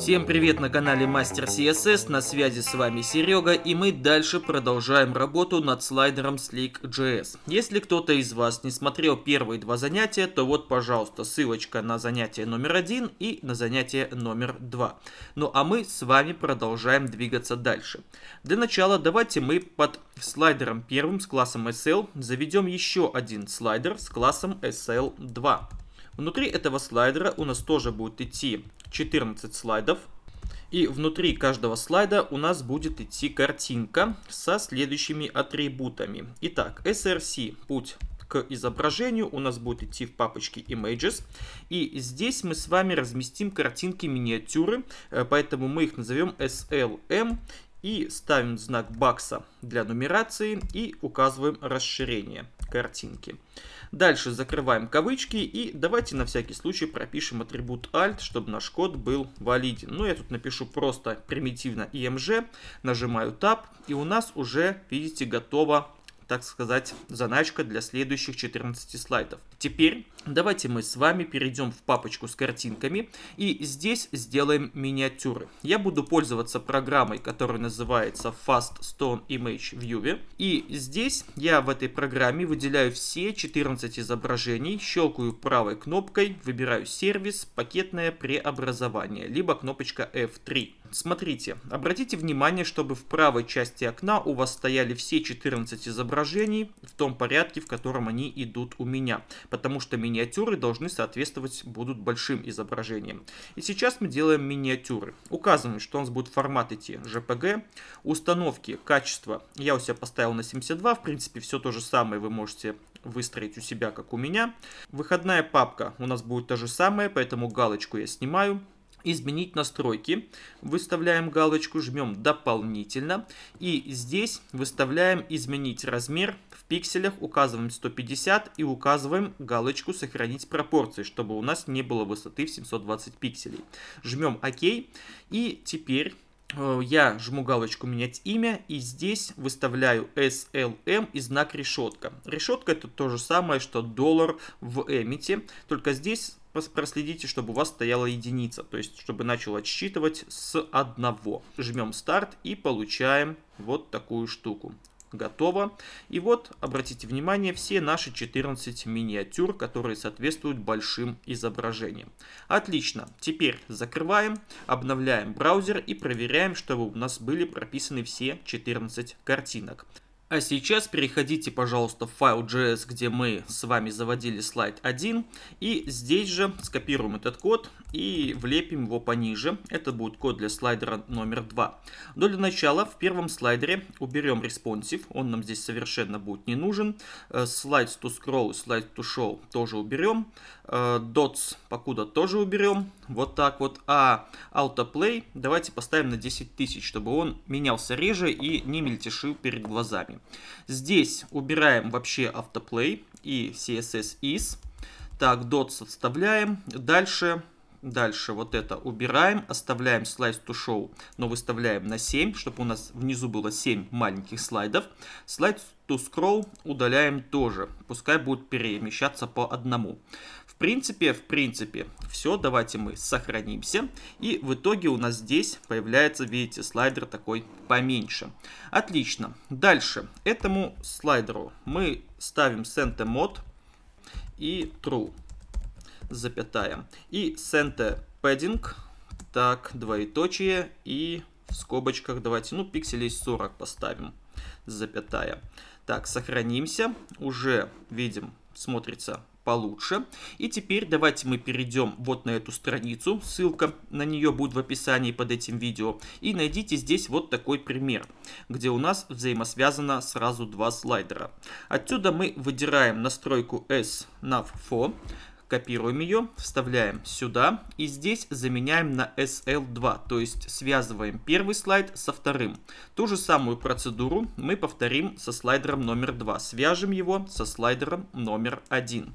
Всем привет на канале Мастер CSS, на связи с вами Серега, и мы дальше продолжаем работу над слайдером Slick.js. Если кто-то из вас не смотрел первые два занятия, то вот, пожалуйста, ссылочка на занятие номер один и на занятие номер два. Ну а мы с вами продолжаем двигаться дальше. Для начала давайте мы под слайдером первым с классом SL заведем еще один слайдер с классом SL2. Внутри этого слайдера у нас тоже будет идти 14 слайдов. И внутри каждого слайда у нас будет идти картинка со следующими атрибутами. Итак, src, путь к изображению у нас будет идти в папочке Images. И здесь мы с вами разместим картинки миниатюры, э, поэтому мы их назовем SLM и ставим знак бакса для нумерации и указываем расширение картинки. Дальше закрываем кавычки и давайте на всякий случай пропишем атрибут alt, чтобы наш код был валиден. Ну, я тут напишу просто примитивно img, нажимаю Tab, и у нас уже, видите, готово так сказать, заначка для следующих 14 слайдов. Теперь давайте мы с вами перейдем в папочку с картинками и здесь сделаем миниатюры. Я буду пользоваться программой, которая называется Fast Stone Image View. И здесь я в этой программе выделяю все 14 изображений, щелкаю правой кнопкой, выбираю сервис, пакетное преобразование, либо кнопочка F3. Смотрите, обратите внимание, чтобы в правой части окна у вас стояли все 14 изображений в том порядке, в котором они идут у меня, потому что миниатюры должны соответствовать будут большим изображениям. И сейчас мы делаем миниатюры. Указываем, что у нас будет формат идти JPG, установки, качество я у себя поставил на 72, в принципе все то же самое вы можете выстроить у себя, как у меня. Выходная папка у нас будет та же самая, поэтому галочку я снимаю изменить настройки. Выставляем галочку, жмем дополнительно. И здесь выставляем изменить размер. В пикселях указываем 150 и указываем галочку сохранить пропорции, чтобы у нас не было высоты в 720 пикселей. Жмем ОК. И теперь э, я жму галочку менять имя и здесь выставляю SLM и знак решетка. Решетка это то же самое, что доллар в эмите, только здесь проследите, чтобы у вас стояла единица, то есть чтобы начал отсчитывать с одного. Жмем старт и получаем вот такую штуку. Готово. И вот, обратите внимание, все наши 14 миниатюр, которые соответствуют большим изображениям. Отлично. Теперь закрываем, обновляем браузер и проверяем, чтобы у нас были прописаны все 14 картинок. А сейчас переходите, пожалуйста, в файл JS, где мы с вами заводили слайд 1. И здесь же скопируем этот код и влепим его пониже. Это будет код для слайдера номер 2. Но для начала в первом слайдере уберем responsive. Он нам здесь совершенно будет не нужен. Slides to scroll, slides to show тоже уберем. Э, dots покуда тоже уберем. Вот так вот. А autoplay давайте поставим на 10 тысяч, чтобы он менялся реже и не мельтешил перед глазами. Здесь убираем вообще автоплей и CSS is. Так, dots отставляем. Дальше Дальше вот это убираем, оставляем слайд to show, но выставляем на 7, чтобы у нас внизу было 7 маленьких слайдов. Слайд to scroll удаляем тоже, пускай будет перемещаться по одному. Принципе, в принципе, все, давайте мы сохранимся. И в итоге у нас здесь появляется, видите, слайдер такой поменьше. Отлично. Дальше, этому слайдеру мы ставим center mode и true запятая. И center padding, так, двоеточие и в скобочках давайте, ну, пикселей 40 поставим, запятая. Так, сохранимся, уже видим, смотрится получше. И теперь давайте мы перейдем вот на эту страницу, ссылка на нее будет в описании под этим видео. И найдите здесь вот такой пример, где у нас взаимосвязано сразу два слайдера. Отсюда мы выдираем настройку S-Nav4, Копируем ее, вставляем сюда и здесь заменяем на SL2, то есть связываем первый слайд со вторым. Ту же самую процедуру мы повторим со слайдером номер 2, свяжем его со слайдером номер 1.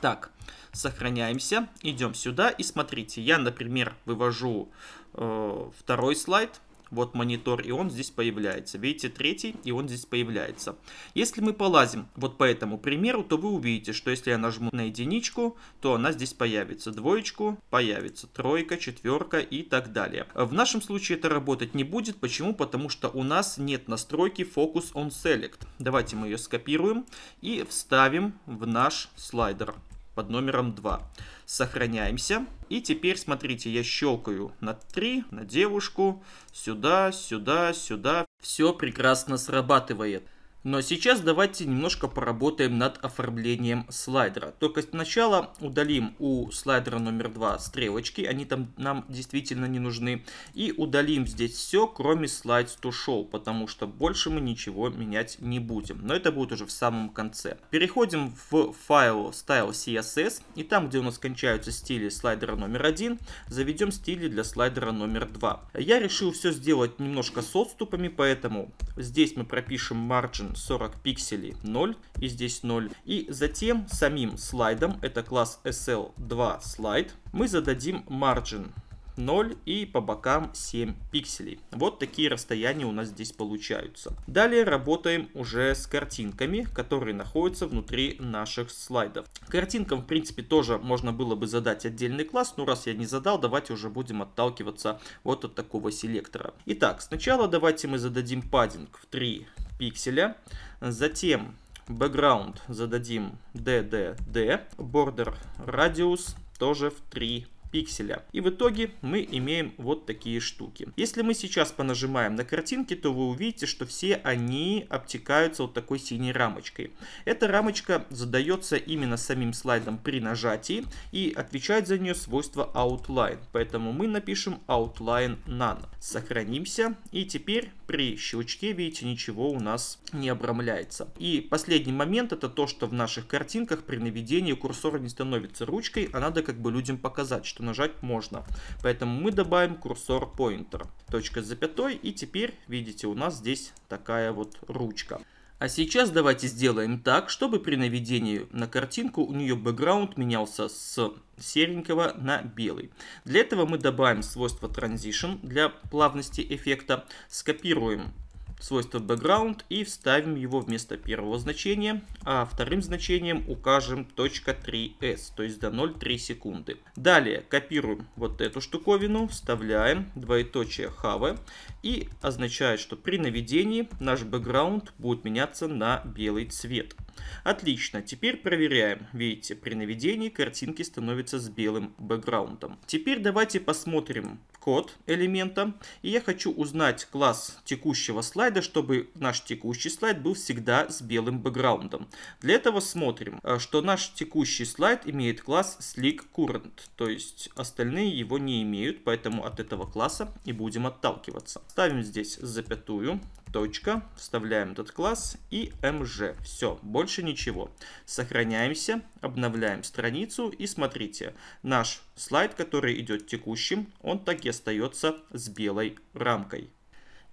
Так, сохраняемся, идем сюда. И смотрите, я, например, вывожу э, второй слайд, вот монитор, и он здесь появляется. Видите, третий, и он здесь появляется. Если мы полазим вот по этому примеру, то вы увидите, что если я нажму на единичку, то она здесь появится. Двоечку появится, тройка, четверка и так далее. В нашем случае это работать не будет. Почему? Потому что у нас нет настройки Focus on Select. Давайте мы ее скопируем и вставим в наш слайдер под номером 2. Сохраняемся. И теперь, смотрите, я щелкаю на 3, на девушку, сюда, сюда, сюда. Все прекрасно срабатывает. Но сейчас давайте немножко поработаем над оформлением слайдера. Только сначала удалим у слайдера номер 2 стрелочки, они там нам действительно не нужны. И удалим здесь все, кроме Slides to Show, потому что больше мы ничего менять не будем. Но это будет уже в самом конце. Переходим в файл Style CSS, и там, где у нас кончаются стили слайдера номер 1, заведем стили для слайдера номер 2. Я решил все сделать немножко с отступами, поэтому здесь мы пропишем margin 40 пикселей 0 и здесь 0. И затем самим слайдом, это класс SL2 слайд, мы зададим margin 0 и по бокам 7 пикселей. Вот такие расстояния у нас здесь получаются. Далее работаем уже с картинками, которые находятся внутри наших слайдов. Картинкам, в принципе, тоже можно было бы задать отдельный класс, но раз я не задал, давайте уже будем отталкиваться вот от такого селектора. Итак, сначала давайте мы зададим паддинг в 3 пикселя. Затем background зададим DDD, border radius тоже в 3 пикселя. И в итоге мы имеем вот такие штуки. Если мы сейчас понажимаем на картинки, то вы увидите, что все они обтекаются вот такой синей рамочкой. Эта рамочка задается именно самим слайдом при нажатии и отвечает за нее свойство outline. Поэтому мы напишем outline none. Сохранимся и теперь при щелчке, видите, ничего у нас не обрамляется. И последний момент это то, что в наших картинках при наведении курсор не становится ручкой, а надо как бы людям показать, что нажать можно. Поэтому мы добавим курсор pointer. Точка с запятой и теперь, видите, у нас здесь такая вот ручка. А сейчас давайте сделаем так, чтобы при наведении на картинку у нее бэкграунд менялся с серенького на белый. Для этого мы добавим свойство Transition для плавности эффекта, скопируем свойство background и вставим его вместо первого значения, а вторым значением укажем .3s, то есть до 0,3 секунды. Далее копируем вот эту штуковину, вставляем двоеточие have и означает, что при наведении наш background будет меняться на белый цвет. Отлично, теперь проверяем. Видите, при наведении картинки становятся с белым бэкграундом. Теперь давайте посмотрим код элемента. И я хочу узнать класс текущего слайда, чтобы наш текущий слайд был всегда с белым бэкграундом. Для этого смотрим, э, что наш текущий слайд имеет класс Slick Current, то есть остальные его не имеют, поэтому от этого класса и будем отталкиваться. Ставим здесь запятую, точка, вставляем этот класс и mg. Все, больше ничего. Сохраняемся, обновляем страницу и смотрите, наш слайд, который идет текущим, он так и остается с белой рамкой.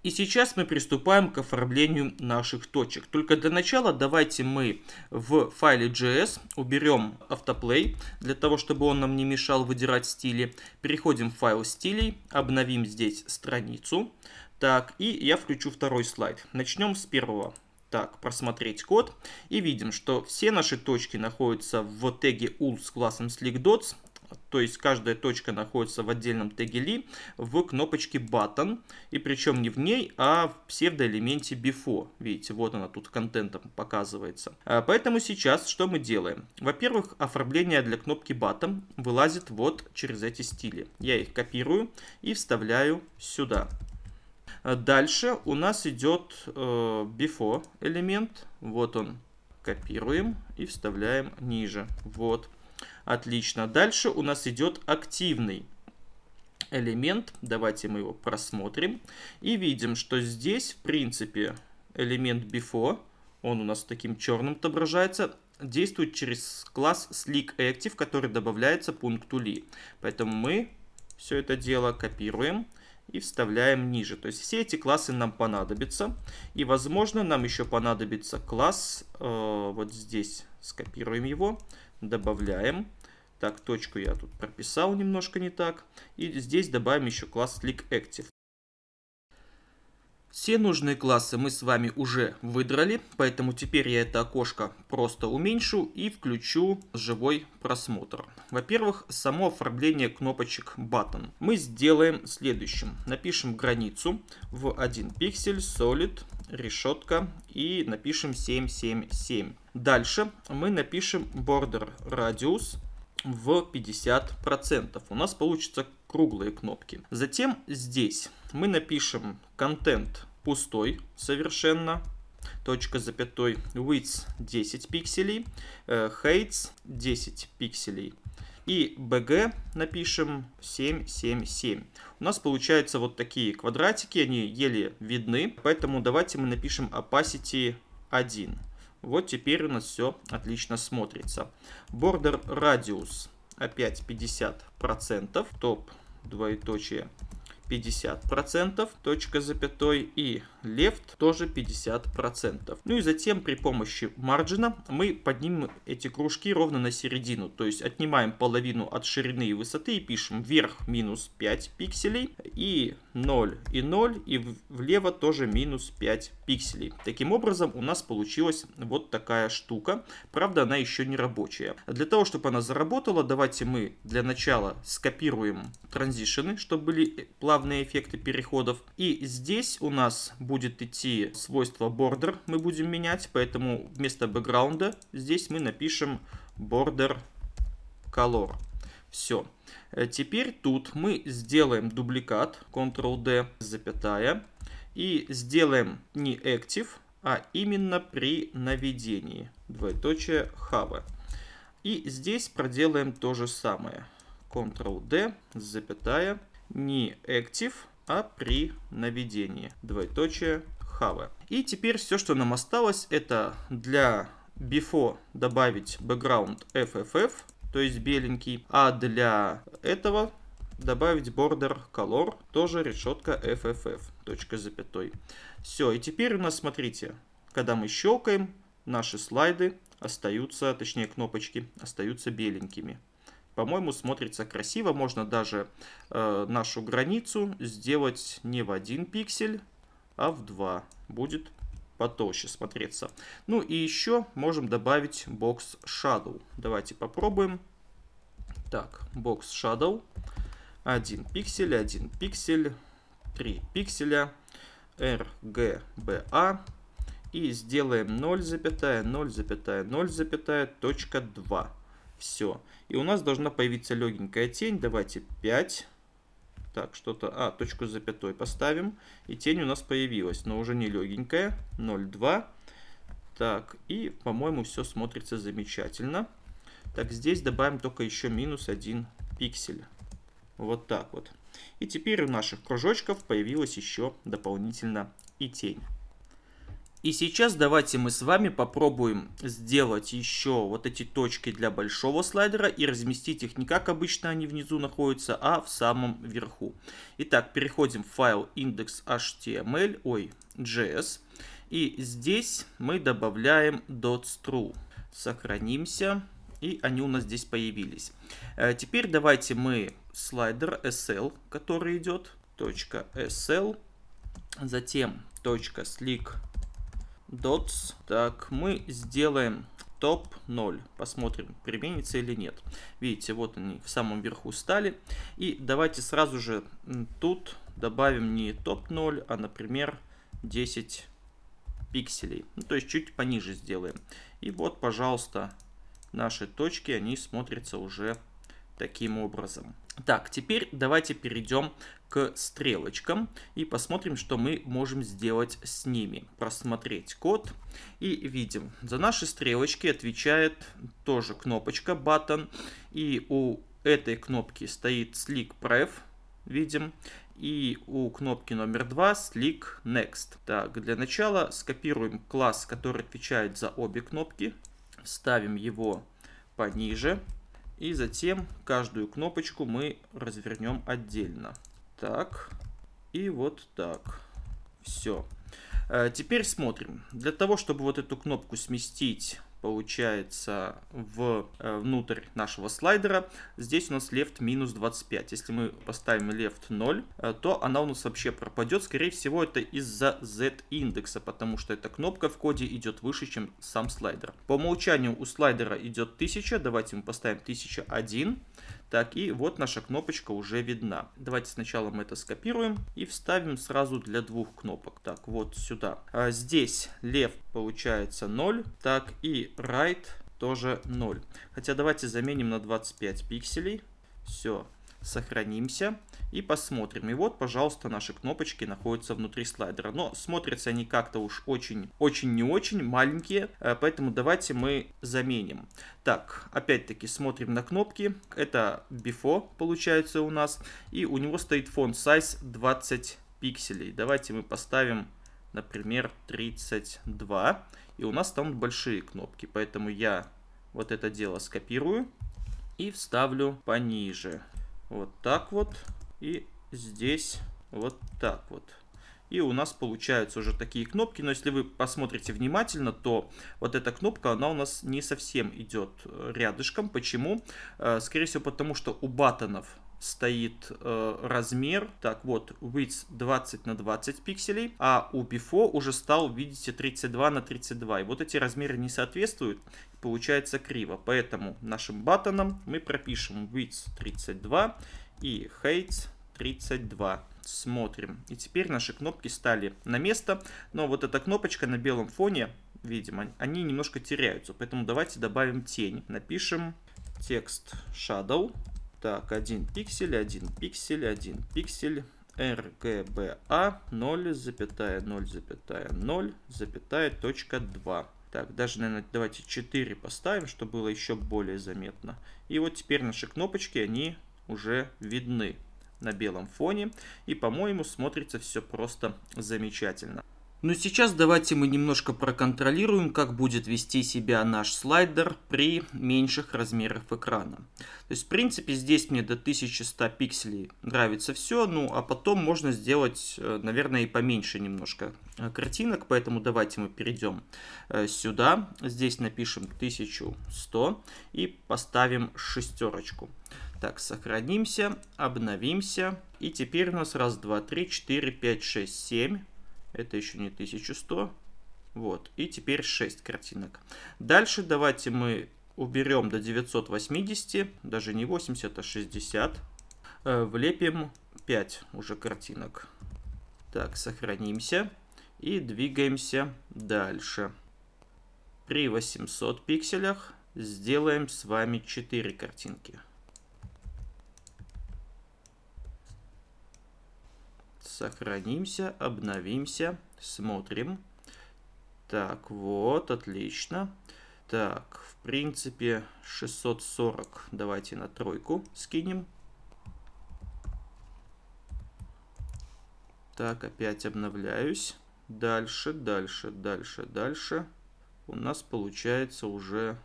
И сейчас мы приступаем к оформлению наших точек. Только для начала давайте мы в файле JS уберем автоплей, для того, чтобы он нам не мешал выдирать стили. Переходим в файл стилей, обновим здесь страницу. Так, и я включу второй слайд. Начнем с первого. Так, просмотреть код. И видим, что все наши точки находятся в теге ul с классом slickdots. То есть каждая точка находится в отдельном теге li в кнопочке button. И причем не в ней, а в псевдоэлементе before. Видите, вот она тут контентом показывается. А, поэтому сейчас что мы делаем? Во-первых, оформление для кнопки button вылазит вот через эти стили. Я их копирую и вставляю сюда. Дальше у нас идет э, before элемент. Вот он. Копируем и вставляем ниже. Вот. Отлично. Дальше у нас идет активный элемент. Давайте мы его просмотрим. И видим, что здесь, в принципе, элемент before, он у нас таким черным отображается, действует через класс Slick Active, который добавляется пункту li. Поэтому мы все это дело копируем и вставляем ниже. То есть все эти классы нам понадобятся. И возможно нам еще понадобится класс, э, вот здесь скопируем его, добавляем. Так, точку я тут прописал немножко не так. И здесь добавим еще класс ClickActive. Все нужные классы мы с вами уже выдрали, поэтому теперь я это окошко просто уменьшу и включу живой просмотр. Во-первых, само оформление кнопочек Button. Мы сделаем следующим. Напишем границу в 1 пиксель, solid, решетка и напишем 777. Дальше мы напишем border radius в 50%. У нас получится круглые кнопки. Затем здесь мы напишем контент пустой совершенно, точка запятой, width 10 пикселей, э, heights 10 пикселей. И BG напишем 777. У нас получаются вот такие квадратики, они еле видны, поэтому давайте мы напишем opacity 1. Вот теперь у нас все отлично смотрится. Border radius опять 50%, топ двоеточие 50%, точка запятой, и left тоже 50%. Ну и затем при помощи марджина мы поднимем эти кружки ровно на середину, то есть отнимаем половину от ширины и высоты и пишем вверх минус 5 пикселей и 0 и 0 и влево тоже минус 5 пикселей. Таким образом у нас получилась вот такая штука, правда она еще не рабочая. Для того, чтобы она заработала, давайте мы для начала скопируем транзишены, чтобы были плавные плавные эффекты переходов. И здесь у нас будет идти свойство border, мы будем менять, поэтому вместо бэкграунда здесь мы напишем border color. Все. Э, теперь тут мы сделаем дубликат, Ctrl-D, запятая, и сделаем не active, а именно при наведении, двоеточие have. И здесь проделаем то же самое. Ctrl-D, запятая, не active, а при наведении. Двоеточие have. И теперь все, что нам осталось, это для before добавить background FFF, то есть беленький, а для этого добавить border color, тоже решетка FFF, точка запятой. Все, и теперь у нас, смотрите, когда мы щелкаем, наши слайды остаются, точнее кнопочки, остаются беленькими по-моему, смотрится красиво. Можно даже э, нашу границу сделать не в один пиксель, а в два. Будет потолще смотреться. Ну и еще можем добавить Box Shadow. Давайте попробуем. Так, Box Shadow. 1 пиксель, 1 пиксель, 3 пикселя, RGBA. И сделаем 0,0,0,0,2. Все. И у нас должна появиться легенькая тень. Давайте 5. Так, что-то... А, точку с запятой поставим. И тень у нас появилась, но уже не легенькая. 0,2. Так, и, по-моему, все смотрится замечательно. Так, здесь добавим только еще минус 1 пиксель. Вот так вот. И теперь у наших кружочков появилась еще дополнительно и тень. И сейчас давайте мы с вами попробуем сделать еще вот эти точки для большого слайдера и разместить их не как обычно они внизу находятся, а в самом верху. Итак, переходим в файл index.html, ой, js. И здесь мы добавляем .stru. Сохранимся. И они у нас здесь появились. Э, теперь давайте мы слайдер sl, который идет, .sl, затем .slick dots. Так, мы сделаем топ 0. Посмотрим, применится или нет. Видите, вот они в самом верху стали. И давайте сразу же тут добавим не топ 0, а, например, 10 пикселей. Ну, то есть чуть пониже сделаем. И вот, пожалуйста, наши точки, они смотрятся уже таким образом. Так, теперь давайте перейдем к стрелочкам и посмотрим, что мы можем сделать с ними. Просмотреть код и видим. За наши стрелочки отвечает тоже кнопочка button. И у этой кнопки стоит Slick Pref, видим. И у кнопки номер 2 Slick Next. Так, для начала скопируем класс, который отвечает за обе кнопки. Ставим его пониже. И затем каждую кнопочку мы развернем отдельно. Так. И вот так. Все. Э, теперь смотрим. Для того, чтобы вот эту кнопку сместить получается в, э, внутрь нашего слайдера. Здесь у нас left минус 25. Если мы поставим left 0, э, то она у нас вообще пропадет. Скорее всего, это из-за z индекса, потому что эта кнопка в коде идет выше, чем сам слайдер. По умолчанию у слайдера идет 1000. Давайте мы поставим 1001. Так, и вот наша кнопочка уже видна. Давайте сначала мы это скопируем и вставим сразу для двух кнопок. Так, вот сюда. А здесь left получается 0. Так, и right тоже 0. Хотя давайте заменим на 25 пикселей. Все, сохранимся и посмотрим. И вот, пожалуйста, наши кнопочки находятся внутри слайдера. Но смотрятся они как-то уж очень, очень не очень маленькие, э, поэтому давайте мы заменим. Так, опять-таки смотрим на кнопки. Это Before получается у нас. И у него стоит font size 20 пикселей. Давайте мы поставим, например, 32. И у нас там большие кнопки, поэтому я вот это дело скопирую и вставлю пониже. Вот так вот. И здесь вот так вот. И у нас получаются уже такие кнопки. Но если вы посмотрите внимательно, то вот эта кнопка, она у нас не совсем идет э, рядышком. Почему? Э, скорее всего, потому что у батонов стоит э, размер, так вот, width 20 на 20 пикселей, а у Before уже стал, видите, 32 на 32. И вот эти размеры не соответствуют, получается криво. Поэтому нашим батоном мы пропишем width 32 и height 32. Смотрим. И теперь наши кнопки стали на место, но вот эта кнопочка на белом фоне, видимо, они немножко теряются. Поэтому давайте добавим тень. Напишем текст shadow так, 1 пиксель, 1 пиксель, 1 пиксель. RGBA 0,0,0, точка 2. Так, даже, наверное, давайте 4 поставим, чтобы было еще более заметно. И вот теперь наши кнопочки, они уже видны на белом фоне. И, по-моему, смотрится все просто замечательно. Но сейчас давайте мы немножко проконтролируем, как будет вести себя наш слайдер при меньших размерах экрана. То есть, в принципе, здесь мне до 1100 пикселей нравится все, ну, а потом можно сделать, э, наверное, и поменьше немножко э, картинок, поэтому давайте мы перейдем э, сюда, здесь напишем 1100 и поставим шестерочку. Так, сохранимся, обновимся, и теперь у нас раз, два, три, четыре, пять, шесть, семь. Это еще не 1100. Вот. И теперь 6 картинок. Дальше давайте мы уберем до 980. Даже не 80, а 60. Э, влепим 5 уже картинок. Так, сохранимся. И двигаемся дальше. При 800 пикселях сделаем с вами 4 картинки. Сохранимся, обновимся, смотрим. Так, вот, отлично. Так, в принципе, 640 давайте на тройку скинем. Так, опять обновляюсь. Дальше, дальше, дальше, дальше. У нас получается уже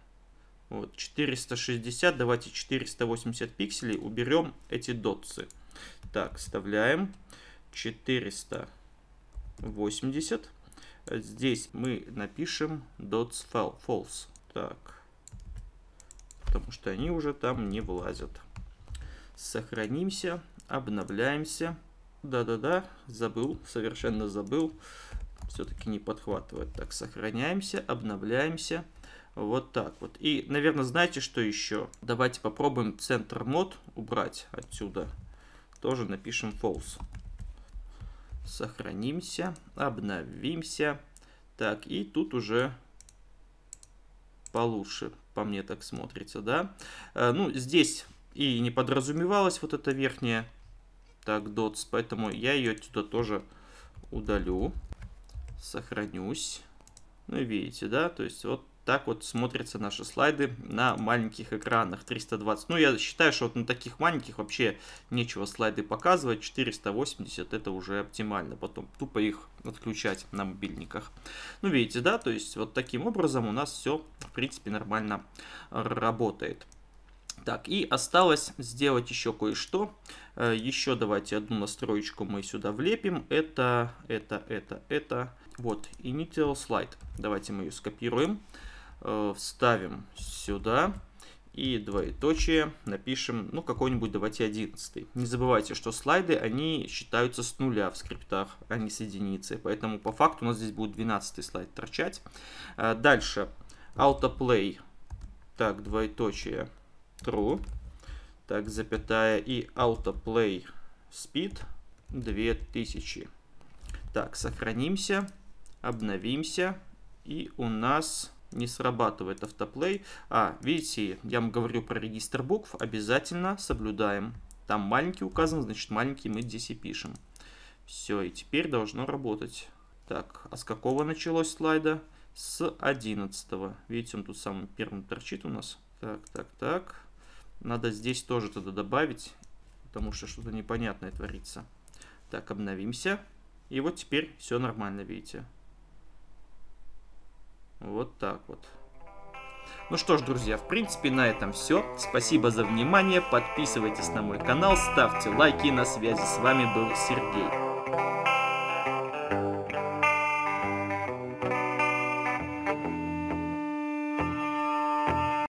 вот 460. Давайте 480 пикселей. Уберем эти дотсы. Так, вставляем. 480. Здесь мы напишем dots false. Так. Потому что они уже там не влазят. Сохранимся, обновляемся. Да-да-да, забыл, совершенно забыл. Все-таки не подхватывает. Так, сохраняемся, обновляемся. Вот так вот. И, наверное, знаете, что еще? Давайте попробуем центр мод убрать отсюда. Тоже напишем false. Сохранимся, обновимся. Так, и тут уже получше, по мне так смотрится, да. Э, ну, здесь и не подразумевалась вот эта верхняя так dots, поэтому я ее отсюда тоже удалю. Сохранюсь. Ну, видите, да, то есть вот так вот смотрятся наши слайды на маленьких экранах 320. Ну, я считаю, что вот на таких маленьких вообще нечего слайды показывать. 480 это уже оптимально. Потом тупо их отключать на мобильниках. Ну, видите, да, то есть вот таким образом у нас все, в принципе, нормально работает. Так, и осталось сделать еще кое-что. Э, еще давайте одну настроечку мы сюда влепим. Это, это, это, это. Вот, initial slide. Давайте мы ее скопируем. Э, вставим сюда и двоеточие напишем, ну, какой-нибудь, давайте, 11. Не забывайте, что слайды, они считаются с нуля в скриптах, а не с единицы. Поэтому по факту у нас здесь будет 12 слайд торчать. А дальше, autoplay, так, двоеточие, true, так, запятая, и autoplay speed 2000. Так, сохранимся, обновимся, и у нас не срабатывает автоплей. А, видите, я вам говорю про регистр букв, обязательно соблюдаем. Там маленький указан, значит маленький мы здесь и пишем. Все, и теперь должно работать. Так, а с какого началось слайда? С 11. Видите, он тут самым первым торчит у нас. Так, так, так. Надо здесь тоже тогда добавить, потому что что-то непонятное творится. Так, обновимся. И вот теперь все нормально, видите. Вот так вот. Ну что ж, друзья, в принципе на этом все. Спасибо за внимание, подписывайтесь на мой канал, ставьте лайки, на связи с вами был Сергей.